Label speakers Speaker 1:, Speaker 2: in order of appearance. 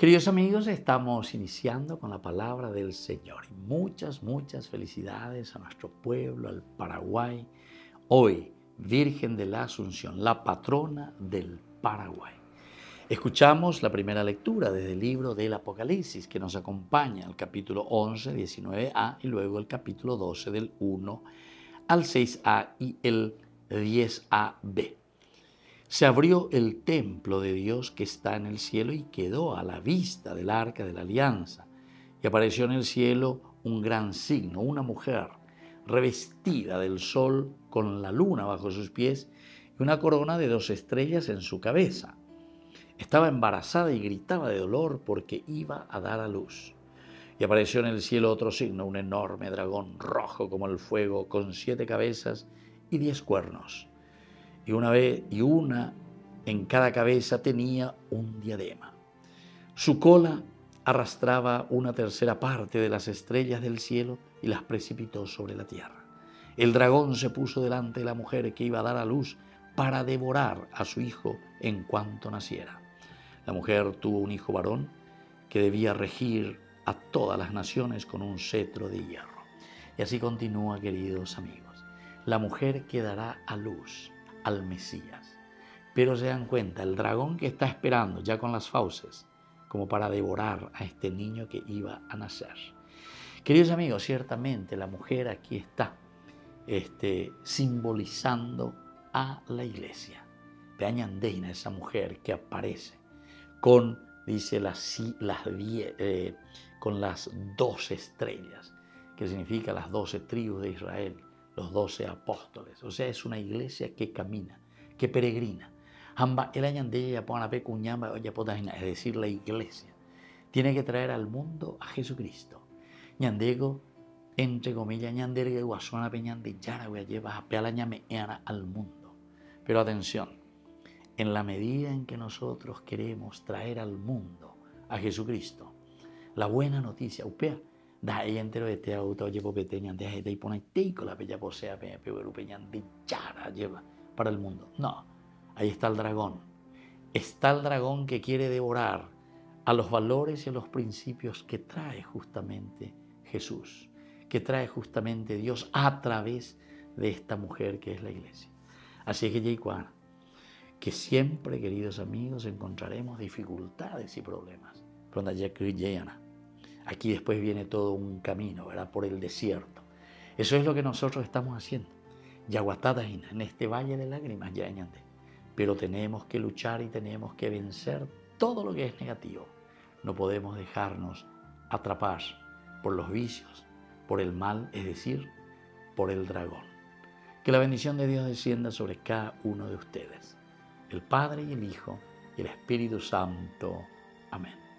Speaker 1: Queridos amigos, estamos iniciando con la palabra del Señor. Muchas, muchas felicidades a nuestro pueblo, al Paraguay. Hoy, Virgen de la Asunción, la patrona del Paraguay. Escuchamos la primera lectura desde el libro del Apocalipsis que nos acompaña, el capítulo 11, 19a y luego el capítulo 12 del 1 al 6a y el 10ab. Se abrió el templo de Dios que está en el cielo y quedó a la vista del arca de la alianza. Y apareció en el cielo un gran signo, una mujer revestida del sol con la luna bajo sus pies y una corona de dos estrellas en su cabeza. Estaba embarazada y gritaba de dolor porque iba a dar a luz. Y apareció en el cielo otro signo, un enorme dragón rojo como el fuego, con siete cabezas y diez cuernos y una, vez, y una en cada cabeza tenía un diadema. Su cola arrastraba una tercera parte de las estrellas del cielo y las precipitó sobre la tierra. El dragón se puso delante de la mujer que iba a dar a luz para devorar a su hijo en cuanto naciera. La mujer tuvo un hijo varón que debía regir a todas las naciones con un cetro de hierro. Y así continúa, queridos amigos. La mujer que dará a luz al Mesías. Pero se dan cuenta, el dragón que está esperando ya con las fauces, como para devorar a este niño que iba a nacer. Queridos amigos, ciertamente la mujer aquí está este, simbolizando a la iglesia. Vean esa mujer que aparece con, dice, las, las eh, con las doce estrellas, que significa las doce tribus de Israel los doce apóstoles. O sea, es una iglesia que camina, que peregrina. Es decir, la iglesia, tiene que traer al mundo a Jesucristo. Ñandego, entre comillas, ñandere guasona peñande yara lleva a pealañameana al mundo. Pero atención, en la medida en que nosotros queremos traer al mundo a Jesucristo, la buena noticia, upea, da ella entero este auto llevo peteñan de ahí pone teico la bella posea de chara lleva para el mundo. No, ahí está el dragón. Está el dragón que quiere devorar a los valores y a los principios que trae justamente Jesús, que trae justamente Dios a través de esta mujer que es la iglesia. Así que Yeicuana, que siempre, queridos amigos, encontraremos dificultades y problemas. Pero ya Aquí después viene todo un camino, ¿verdad? Por el desierto. Eso es lo que nosotros estamos haciendo. Yaguatadaina, en este valle de lágrimas, ya Pero tenemos que luchar y tenemos que vencer todo lo que es negativo. No podemos dejarnos atrapar por los vicios, por el mal, es decir, por el dragón. Que la bendición de Dios descienda sobre cada uno de ustedes, el Padre y el Hijo y el Espíritu Santo. Amén.